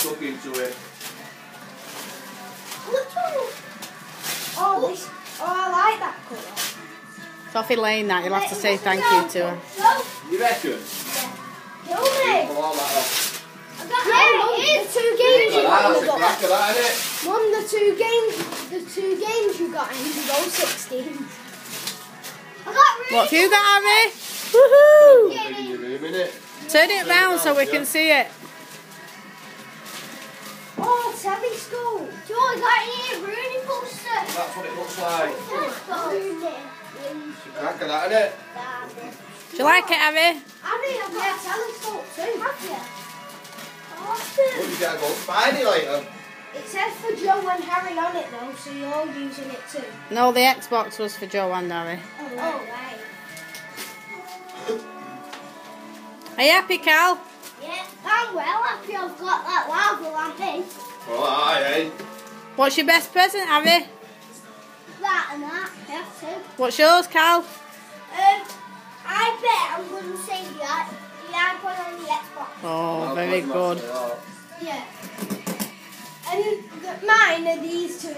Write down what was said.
stuck into it. Oh, this. Oh, I like that colour. Sophie Lane, that you'll have to say thank you to her. You reckon? kill me. Pull all that off. I got yeah, the two games you That's got. a cracker, that, innit? Mum, the two games, the two games you got in, you go 16. I got really What have you got, Harry? Woohoo! In your? Turn it round so we can see it. Tabby School. Joe, I got here Rooney poster. That's what it looks like. Rooney. It's a cracker, that, innit? Do you like it, Harry? Abby, I've got a telescope too. Have you? What Awesome. you get go spiny later? It says for Joe and Harry on it though, so you're using it too. No, the Xbox was for Joe and Harry. Oh, right. Are you happy, Cal? What's your best present, Harry? That and that, yeah, too. What's yours, Cal? Um, I bet I'm going to say the, i- the iPod on the Xbox. Oh, very good, yeah. And the, mine are these two